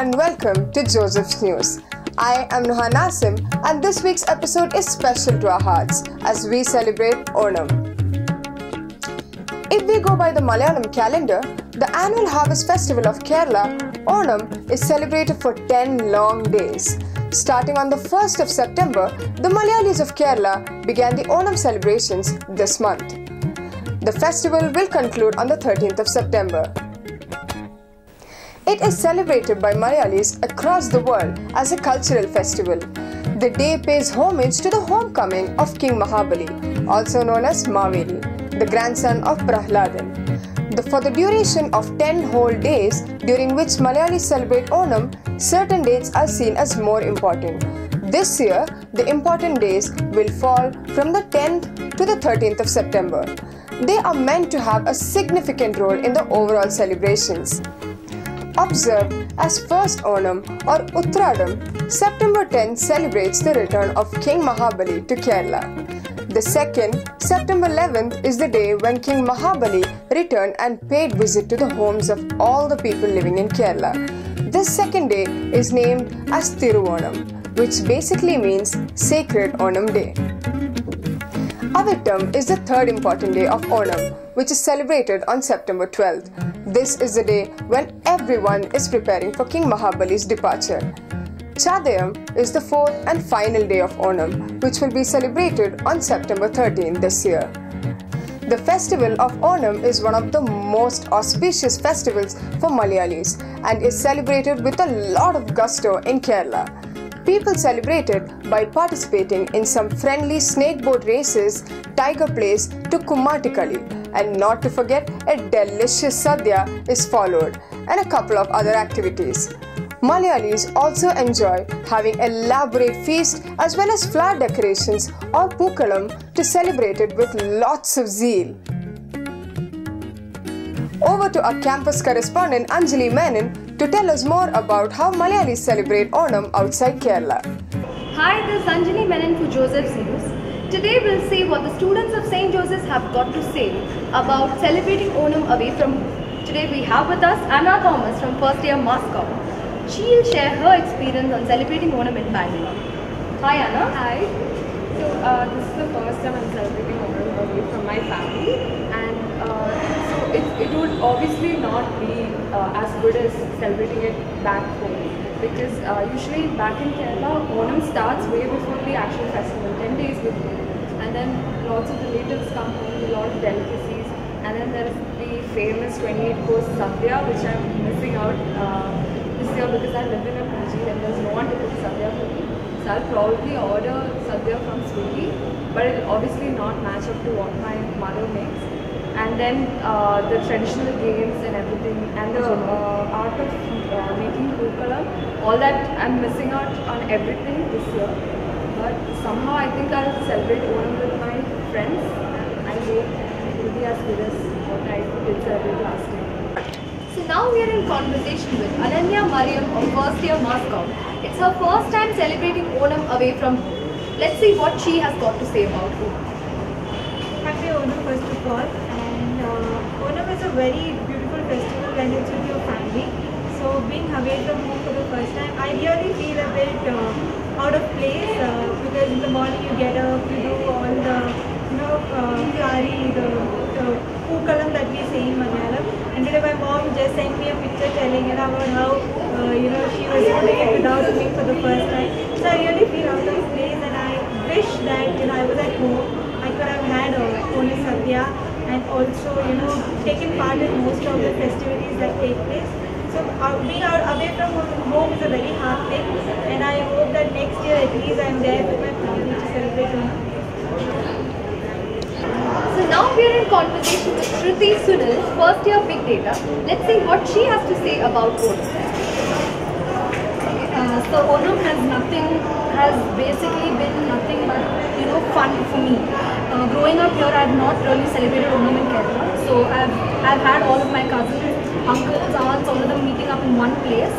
And welcome to Joseph's News. I am Nuha Nasim and this week's episode is special to our hearts as we celebrate Onam. If we go by the Malayalam calendar, the annual harvest festival of Kerala, Onam, is celebrated for 10 long days. Starting on the 1st of September, the Malayalis of Kerala began the Onam celebrations this month. The festival will conclude on the 13th of September. It is celebrated by Malayalis across the world as a cultural festival. The day pays homage to the homecoming of King Mahabali, also known as Maveli, the grandson of Prahladan. For the duration of 10 whole days, during which Malayalis celebrate Onam, certain dates are seen as more important. This year, the important days will fall from the 10th to the 13th of September. They are meant to have a significant role in the overall celebrations. Observed as first Onam or Uttradam, September 10 celebrates the return of King Mahabali to Kerala. The second, September 11th, is the day when King Mahabali returned and paid visit to the homes of all the people living in Kerala. This second day is named as Thiruvonam, which basically means Sacred Onam Day. Avittam is the third important day of Onam, which is celebrated on September 12th. This is the day when everyone is preparing for King Mahabali's departure. Chadayam is the fourth and final day of Onam, which will be celebrated on September 13 this year. The festival of Onam is one of the most auspicious festivals for Malayalis and is celebrated with a lot of gusto in Kerala. People celebrate it by participating in some friendly snakeboat races, tiger plays to Kummatikali, and not to forget a delicious sadhya is followed and a couple of other activities. Malayalis also enjoy having elaborate feast as well as flower decorations or pookalam to celebrate it with lots of zeal. Over to our campus correspondent Anjali Menon to tell us more about how Malayalis celebrate Onam outside Kerala. Hi, this is Anjali Menon for Joseph's News. Today we'll see what the students of St. Joseph's have got to say about celebrating Onam away from home. Today we have with us Anna Thomas from first year Mass Com. She'll share her experience on celebrating Onam in Bangalore. Hi Anna. Hi. So uh, this is the first time I'm celebrating Onam away from my family and so it, would obviously not be uh, as good as celebrating it back home. Because uh, usually back in Kerala Onam starts way before the actual festival, 10 days before. And then lots of relatives come home, a lot of delicacies. And then there is the famous 28 course sadhya which I'm missing out uh, this year because I live in a PG and there's no one to cook sadhya for me. So I'll probably order sadhya from Swiggy but it'll obviously not match up to what my mother makes and then uh, the traditional games and everything and the uh, art of uh, making pookalam, all that I'm missing out on everything this year. But somehow I think I'll celebrate Onam with my friends and I hope it will be as good as what I did celebrate last year. So now we are in conversation with Ananya Mariam of first year Mass Com. It's her first time celebrating Onam away from home. Let's see what she has got to say about Onam. Happy Onam first of all and uh, Onam is a very beautiful festival when it's with your family. So being away from home for the first time, I really feel a bit uh, out of place uh, because in the morning you get up, you do all the you know uh, the, the pookalam that we say in Malayalam. And today my mom just sent me a picture telling her about how uh, you know she was doing it without me for the first time. So I really feel out of place and I wish that you know I was at home. I could have had a Onam Sadhya and also you know taken part in most of the festivities that take place. So uh, being out away from home is a very hard thing and I hope that next year at least I'm there with my family to celebrate Onam. So now we are in conversation with Shruti Sunil, first year Big Data. Let's see what she has to say about Onam. Uh, so Onam has nothing, has basically been nothing but you know fun for me. Uh, growing up here, I've not really celebrated Onam in Kerala. So I've I've had all of my cousins, uncles, aunts, all of them meeting up in one place,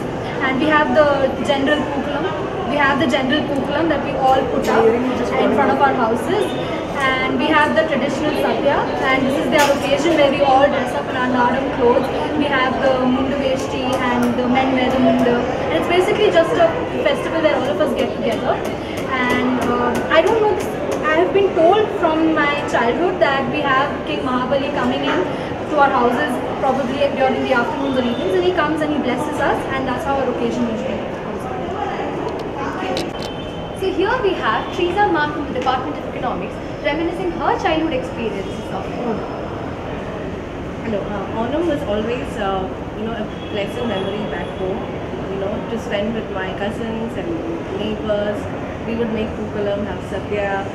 and we have the general pookalam. We have the general pookalam that we all put up in front of our houses. and we have the traditional Sadhya and this is the occasion where we all dress up in our Nadam clothes. We have the Mundu Veshti and the men wear the Mundu and it's basically just a festival where all of us get together and um, I don't know, I have been told from my childhood that we have King Mahabali coming in to our houses probably during the afternoons or evenings and he comes and he blesses us and that's how our occasion usually goes. So here we have Teresa Mark from the Department of Economics reminiscing her childhood experiences of Onam. Hello. Uh, Onam was always, uh, you know, a pleasant memory back home. You know, to spend with my cousins and neighbors. We would make pookalam, have sadhya,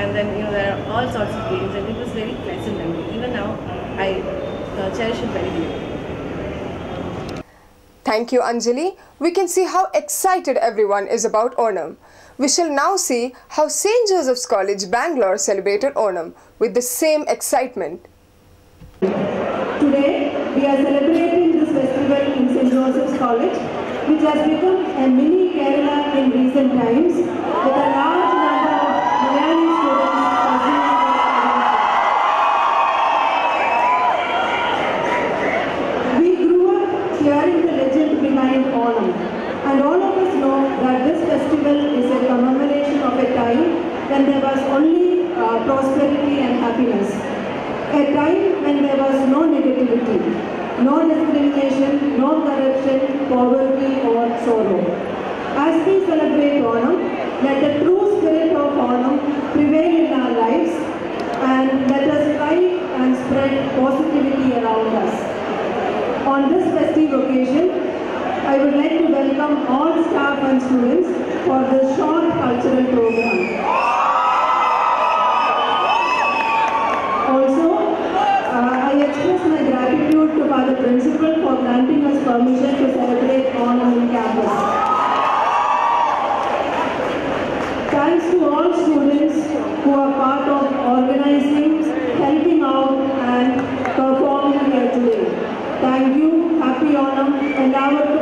and then you know there are all sorts of games, and it was very pleasant memory. Even now, I uh, cherish it very dearly. Thank you, Anjali. We can see how excited everyone is about Onam. We shall now see how St. Joseph's College, Bangalore celebrated Onam with the same excitement. Today, we are celebrating this festival in St. Joseph's College, which has become a mini Kerala in recent times, with a large number of Malayali students pursuing their studies. We grew up hearing the legend behind Onam, and all of us know that this festival is a commemoration of a time when there was only uh, prosperity and happiness. A time when there was no negativity, no discrimination, no corruption, poverty or sorrow. As we celebrate Onam, let the true spirit of Onam prevail in our lives and let us strive and spread positivity around us. On this festive occasion, I would like to welcome all staff and students for this short cultural program. Also, uh, I express my gratitude to Father Principal for granting us permission to celebrate Onam in campus. Thanks to all students who are part of organizing, helping out and performing here today. Thank you. Happy Onam. എല്ലാവർക്കും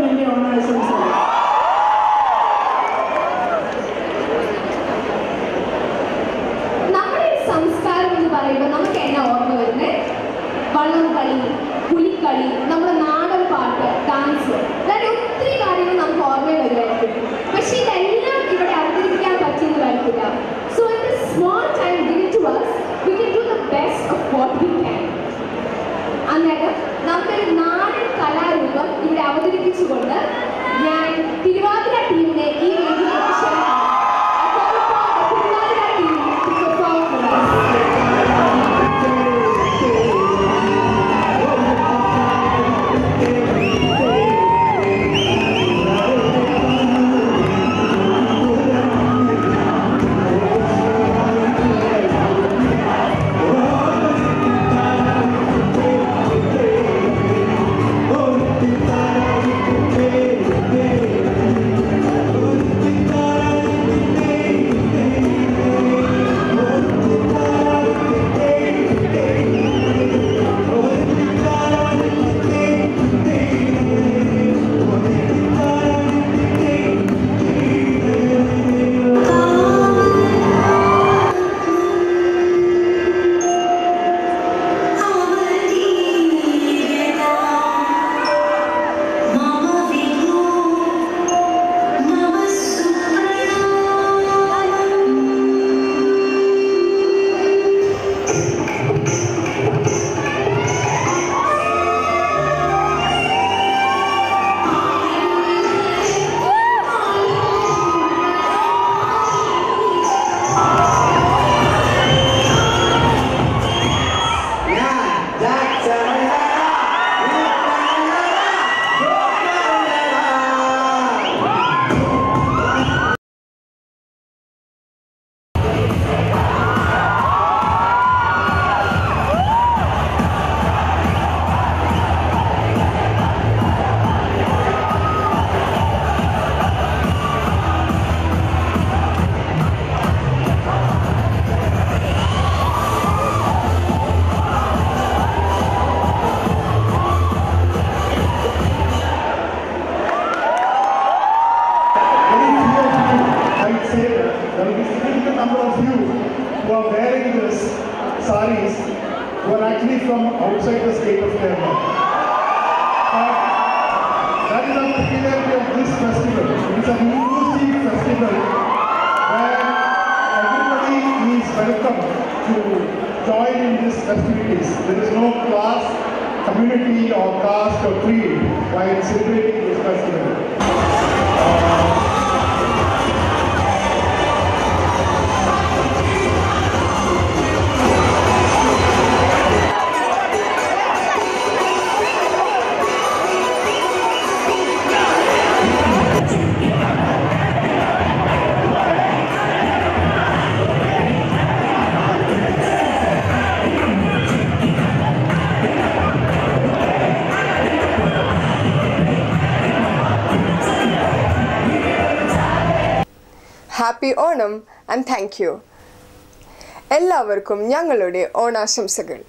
from outside the state of Kerala. That is the peculiarity of this festival. It is an inclusive festival where everybody is welcome to join in these festivities. There is no class, community or caste or creed while celebrating this festival. Happy Onam and thank you. എല്ലാവർക്കും ഞങ്ങളുടെ ഓണാശംസകൾ.